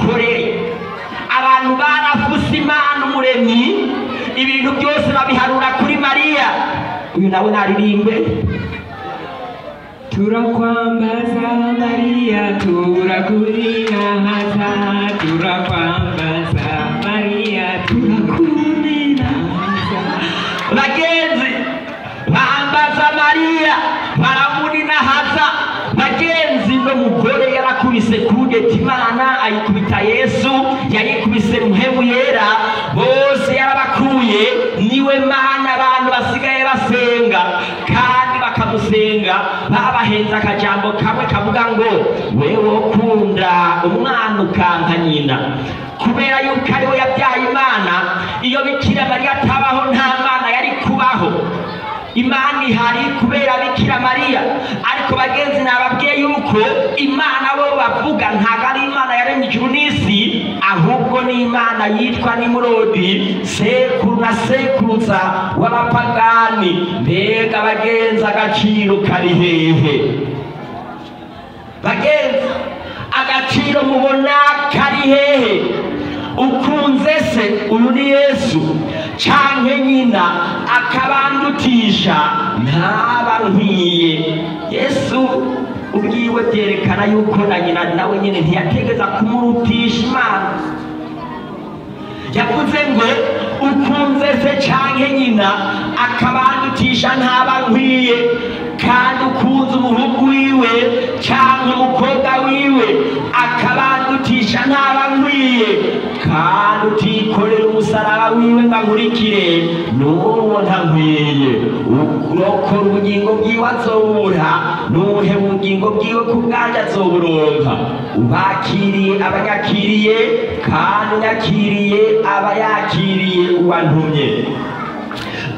yabimukoreye abantu baravuze imana umuremyi ibintu byose babiharura kuri mariya. Uyu nawe naririmbe. Turakwambaza mariya turakurirahaza turakwambaza mariya turakurirahaza bagenzi bambaza mariya baramuninahaza bagenzi no mugore kudeta imana ayikubita yesu yayikubise muhemu yera bose yarabakuye ni we mana abantu basigaye basenga kandi bakamusenga babahenze akajambo kamwe kavuga ngo wewe ukunda umwana ukanka nyina. Kubera yuko ari we yabyaye imana iyo bikira mariya atabaho nta mana imana ihari kubera bikira mariya. Ariko bagenzi nababwiye yuko imana bo bavuga ntabwo ari imana yaremye ijuru n'isi ahubwo ni imana yitwa nimurodi sekuru na sekuruza w'abapagani. Mbega bagenzi agaciro kari hehe. Bagenzi agaciro mubona kari hehe. Ukunze se uyu ni yesu. Canke nyina akabandutisha ntaba nkwiye yesu ubwiwe byerekana yuko na nyina nawe nyine ntiyategeza kumurutisha imana. Yavuze ngo ukunze se canke nyina akabandutisha ntaba nkwiye kandi ukunze umuhungu umusaraba wiwe ngo ankurikire n'uwo ntankwiye urokora ubugingo bwiwe azobura n'uhe ubugingo bwiwe ku bwanjye azoburonka ubakiriye abanyakiriye kandi unyakiriye aba yakiriye uwantumye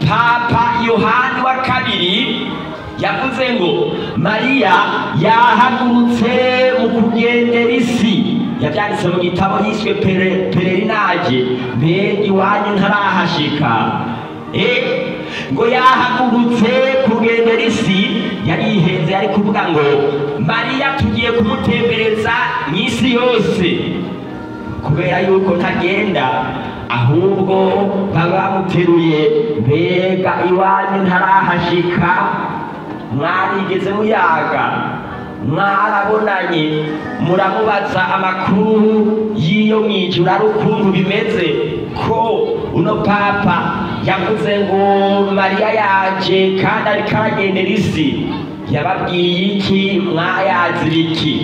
papa yohani wa kabiri yavuze ngo mariya yahagurutse mu kugendera isi yabyanditse mu gitabo yiswe Pere- pererinaje mbega iwanyu ntarahashika Eh, ngo yahagurutse kugendera isi yari yihenze yari kuvuga ngo mariya tugiye kumutembereza mu isi yose kubera yuko ntagenda ahubwo baba bamuteruye mbega iwanyu ntarahashika mwarigeze muyaga mwarabonanye muramubaza amakuru y'iyo mwijuru ari ukuntu bimeze. Ko uno papa yavuze ngo mariya yaje kandi ariko aragendera isi. Yababwiye iki? Mwayazira iki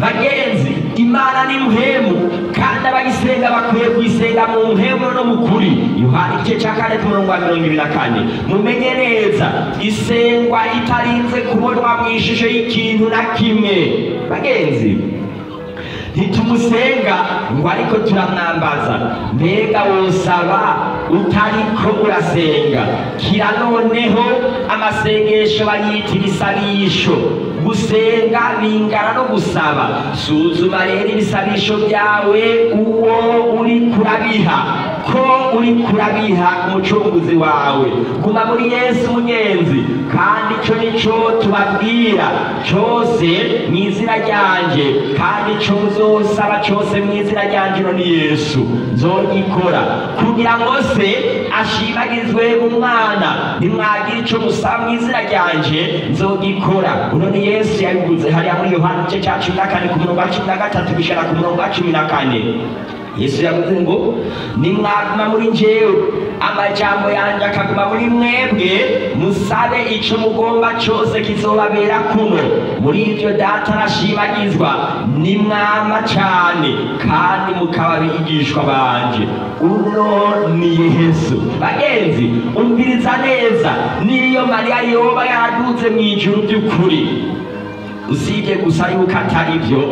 bagenzi imana ni muhemu kandi abayisenga bakwiye kuyisenga mu muhemu no mu kuri. Yohani igice cya kane ku murongo wa mirongo ibiri na kane. Mumenye neza isengwa itarinze kubonwa mu ishusho y'ikintu na kimwe. Bagenzi ntitumusenga ngo ariko turamwambaza. Mbega wosaba utariko urasenga? Kira noneho amasengesho bayita ibisabisho. Gusenga bingana no gusaba. Suzuma rero ibisabisho byawe uwo uri kurabiha ko uri kurabiha umucunguzi wawe. Guma muri yesu munyenzi kandi icyo ni cyo tubabwira. Cyose mu izina ryanjye kandi icyo muzosaba cyose mu izina ryanjye no ni yesu. Nzogikora. Kugira ngo se ashimagirizwe umwana nimwagira icyo musaba mu izina ryanjye nzogikora. Uno ni yesu yabivuze hariya muri yohana igice cya cumi na kane ku murongo wa cumi na gatatu gushyira ku murongo wa cumi na kane. Yesu yavuze ngo nimwaguma muri njyewe. Amajambo yanjye akaguma muri mwebwe musabe ico mugomba cose kizobabera kuno. Muri ivyo data arashimagizwa nimwama cane kandi mukaba bigishwa banje. Uno ni yesu. Bagenzi umviriza neza niyo mariya yoba yaraduze mu ijuru by'ukuri. Usibye gusa yuko atari byo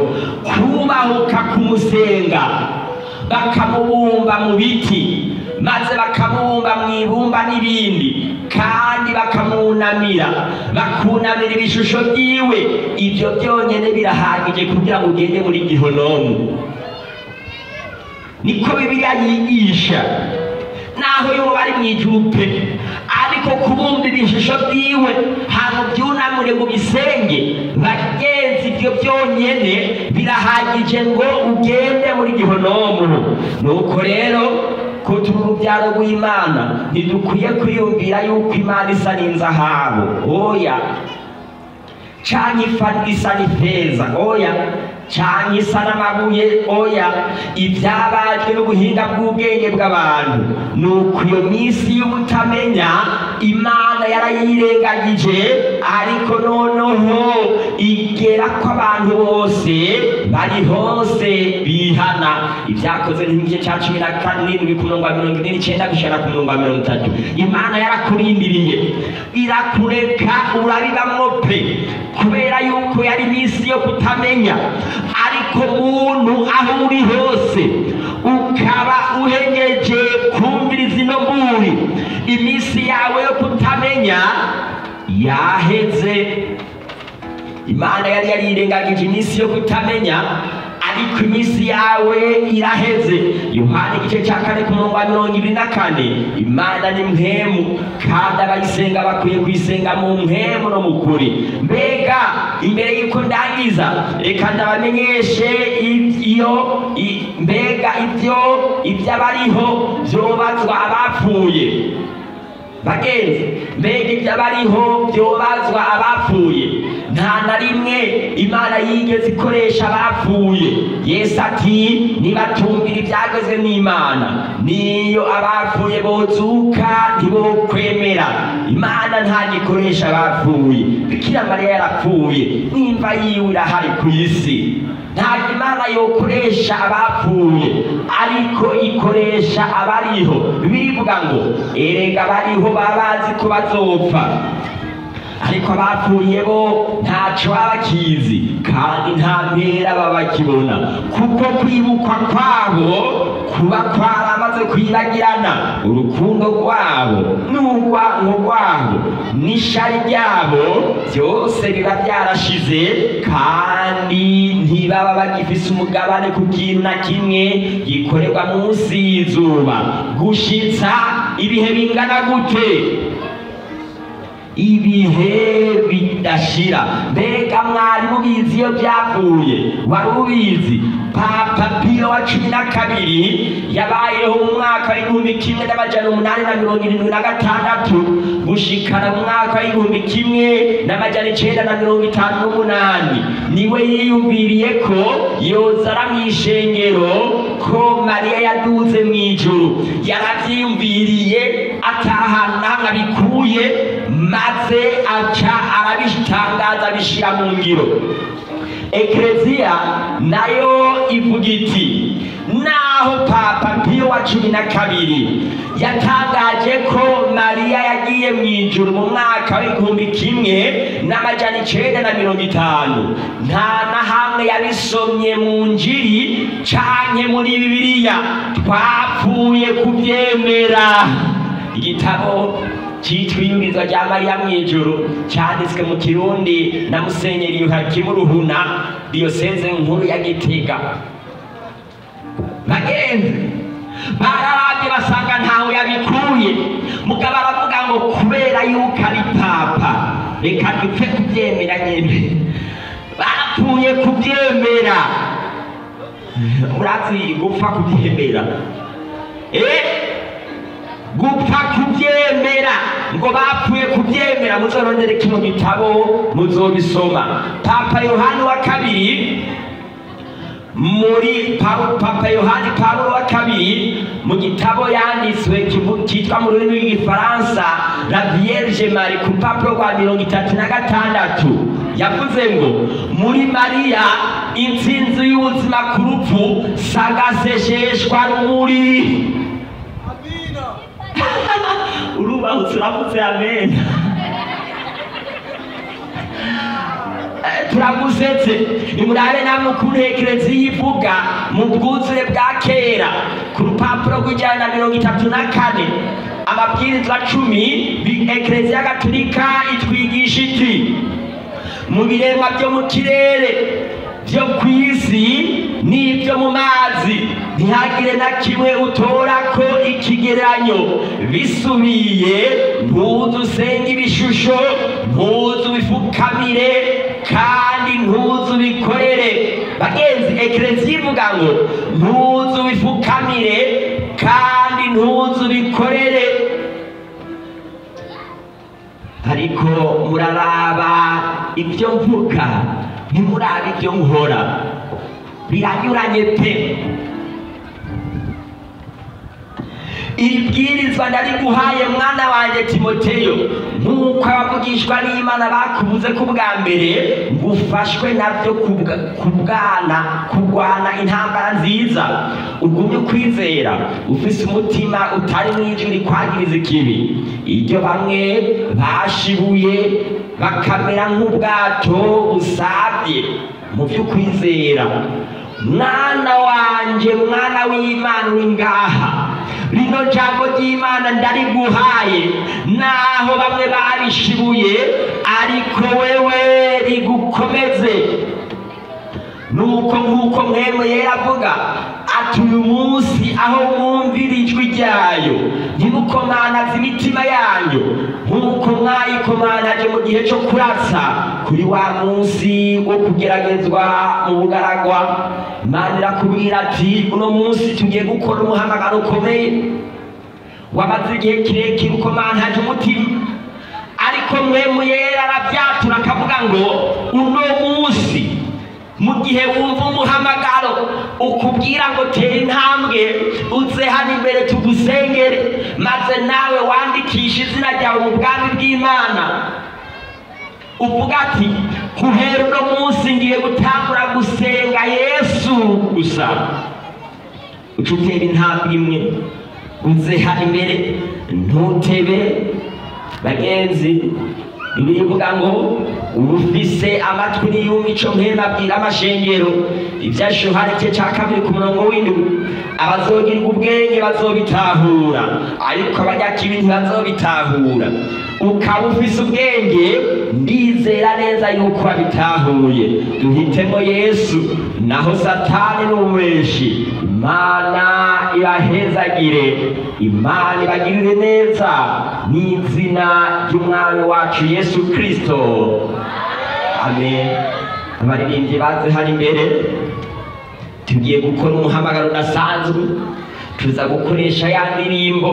kubahuka kumusenga bakamubumba mu biti maze bakamubumba mu ibumba n'ibindi kandi bakamwunamira bakunamira ibishusho byiwe. Ibyo byonyine birahagije kugira ngo ugende muri gihonomu niko bibiliya yigisha naho yoba ari mu ijuru pe ariko kubumba ibishusho byiwe ntabwo byunamure ngo bisenge. Bagenzi ibyo byonyine birahagije ngo ugende muri gihonomu. Nuko rero ko turi urubyaro rw'imana ntidukwiye kwiyumvira yuko imana isa n'inzahabu. Oya ifa isa n'ifeza. Oya canke isa n'amabuye oya. Ivyabajwe n'ubuhinga bw'ubwenge bw'abantu. Nuko iyo minsi y'ubutamenya imana yarayirengagije ariko noneho igera ko abantu bose bari hose bihana. Ibyakoze n'igice cya cumi na karindwi ku murongo wa mirongo ine n'icyenda gushira ku murongo wa mirongo itatu. Imana yarakurindiriye. Irakureka urabibamwo pe. Kubera yuko yari iminsi yo kutamenya. Ariko muntu aho uri hose ukaba uhengeje kumviriza ino mburi. Iminsi yawe yo kutamenya yaheze. Imana yari yarirengagije iminsi yo kutamenya. Ariko iminsi yawe iraheze. Yohana igice cya kane ku murongo wa mirongo ibiri na kane. Imana ni mpemu kandi abayisenga bakwiye kuyisenga mu mpemu no mu kuri. Mbega imbere y'uko ndangiza reka ndabamenyeshe iyo mbega ibyo iby'abariho byobazwa abapfuye. Bagenzi mbega ibyo abariho byobazwa abapfuye. Nta na rimwe imana yigeze ikoresha abapfuye. Yesu ati nibatumvira ibyagezwe n'imana. Niyo abapfuye bozuka ntibokwemera. Imana ntabwo ikoresha abapfuye. Bikira mariya yarapfuye. Nimba yiwe irahari ku isi. Ntabwo imana yokoresha abapfuye ariko ikoresha abariho. Birivuga ngo erega abariho baba bazi ko bazopfa. Ariko abapfuye bo ntacyo baba bakizi kandi nta mpera baba bakibona kuko kwibukwa kwabo kuba kwaramaze kwibagirana. Urukundo rwabo n'urwango rwabo n'ishari ryabo byose biba byarashize. Kandi ntibaba bagifise umugabane ku kintu na kimwe gikorerwa munsi y'izuba. Gushitsa ibihe bingana gute? Ibihe bidashira mbega mwari mubizi iyo byavuye. Wari ubizi? Papa piyo wa cumi na kabiri yabayeho mu mwaka w'igihumbi kimwe n'amajana umunani na mirongo irindwi na gatandatu gushikana mu mwaka w'igihumbi kimwe n'amajana icenda na mirongo itanu n'umunani. Niwe yiyumviriye ko yozara mu ishengero ko mariya yaduze mu ijuru. Yaravyiyumviriye atahana abikuye maze aca arabitangaza abishira mu ngiro ekereziya na yo ivuga iti naho papa piyo wa cumi na kabiri yatangaje ko mariya yagiye mu ijuru mu mwaka w'igihumbi kimwe n'amajana icenda na mirongo itanu nta na hamwe yabisomye mu njiri canke muri bibiliya twapfuye kuvyemera igitabo cyitwa iyurizwa rya mariya mu ijuru cyanditswe mu kirundi na musenyeri yuhakimu ruhuna diyoseze nkuru ya gitega. Bagenzi bararabye basanga ntawe yabikuye. Mugabo aravuga ngo kubera yuko ari papa reka dupfe kubyemera nyine bapfuye kubyemera. Urazi gupfa kubyemera. Eh? Gupfa kubyemera. Ngo bapfuye kubyemera. Muzorondere kino gitabo muzobisoma papa yohani wa kabiri muri Pa- papa yohani pawulo wa kabiri mu gitabo yanditswe cyitwa mu rurimi rw'igifaransa la vierge marie ku rupapuro rwa mirongo itatu na gatandatu. Yavuze ngo muri mariya intsinzi y'ubuzima ku rupfu sagasesheshwa rumuri urubahutse uravuze amena Eh, turagusetse nimurabe namwe ukuntu ekereziya ivuga mu bwuzure bwa kera. Ku rupapuro rw'ijana na mirongo itatu na kane. Amabwirizwa cumi ekereziya gatolika itwigisha iti mu biremwa byo mu kirere byo ku isi n'ibyo mu mazi. Ntihagire na kimwe utora ko ikigereranyo. Bisubiye ntuzu usenge ibishusho ntuzu bifukamire kandi ntuzu bikorere bagenzi ekereziya ivuga ngo ntuzu bifukamire kandi ntuzu bikorere ariko muraraba ibyo mvuga. Ntimuraba ibyo nkora biranyuranye pe iri bwirizwa nariguhaye mwana wanjye timoteyo. Nk'uko abavugishwa n'imana bakubuze ko bwa mbere ngo ufashwe na byo kubwa- kubwana kurwana intambara nziza. Ugumye ukwizera ufise umutima utari mw'ijwi rikwagiriza ikibi iryo bamwe bashibuye bakamera nk'ubwato busabye mu by'ukwizera mwana wanjye mwana w'imana uri ngaha. Rino jambo ry'imana ndariguhaye naho bamwe barishibuye ariko wewe rigukomeze. Nuko nk'uko mwemwe yera avuga ati uyu munsi aho mwumvira ijwi ryayo ntimukomanaze imitima yanyu nk'uko mwayikomanaje mu gihe cyo kurasa kuri wa munsi wo kugeragezwa mu bugaragwa. Imana irakubwira ati uno munsi tugiye gukora umuhamagaro ukomeye wamaze igihe kirekire ukomantaje umutima. Ariko mwemu yera arabyatura akavuga ngo uno munsi mu gihe wumva umuhamagaro ukubwira ngo tera intambwe uze hano imbere tugusengere maze nawe wandikishe izina ryawe mu bwami bw'imana uvuga ati guhera uno munsi ngiye gutangura gusenga yesu gusa uca utera intambwe imwe uze hano imbere ntutebe bagenzi bibiliya ivuga ngo ufise amatwi niyumva ico mpema abwira amashengero ivyashuhana igice ca kabiri ku murongo w'indwi. Abazogirwa ubwenge bazobitahura ariko abanyakibi ntibazobitahura. Ukaba ufise ubwenge ndizera neza yuko wabitahuye. Duhitemo yesu naho satani n'ububeshi. Imana ibahezagire imana ibagirire neza. N'izina ry'umwami wacu yesu kristo. Amen abaririmbyi baze hano imbere tugiye gukora umuhamagaro udasanzwe tuza gukoresha ya ndirimbo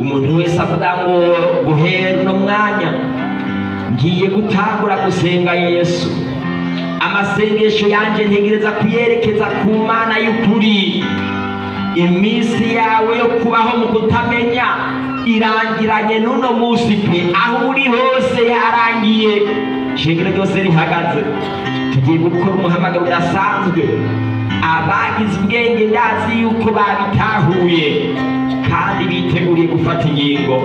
umuntu wese avuga ngo guhera uno mwanya ngiye gutangura gusenga yesu amasengesho yanjye ntegereza kuyerekeza ku mana y'ukuri iminsi yawe yo kubaho mu kutamenya irangiranye n'uno munsi pe aho uri hose yarangiye ishengero ryose rihagaze tugiye gukora umuhamagaro udasanzwe abagize ubwenge ndazi yuko babitahuye. Kandi biteguriye gufata ingingo.